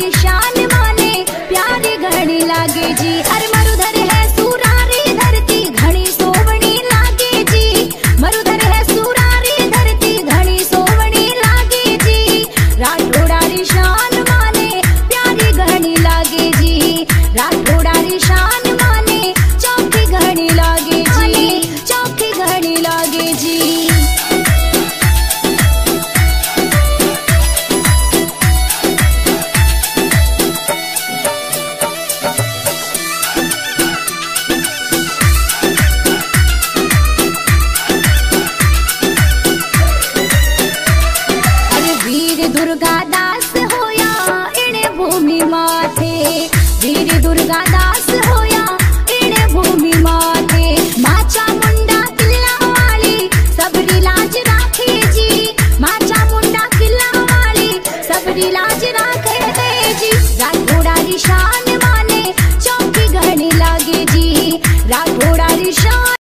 री शान माने, प्यारी घड़ी लागे जी। अरे मरुधर है सुरारी धरती, घड़ी सोवणी लागे जी। मरुधर है सुरारी धरती, घड़ी सोवणी लागे जी। राठौड़ा री शान माने, प्यारी घड़ी लागे जी। राठौड़ा दास होया इणे भूमि माथे। वीर दुर्गा दास होया भूमि माथे। माचा मुंडा किला वाली, सबरी लाज राखे जी। माचा मुंडा किला वाली, सबरी लाज राखे जी। राठौड़ा री शान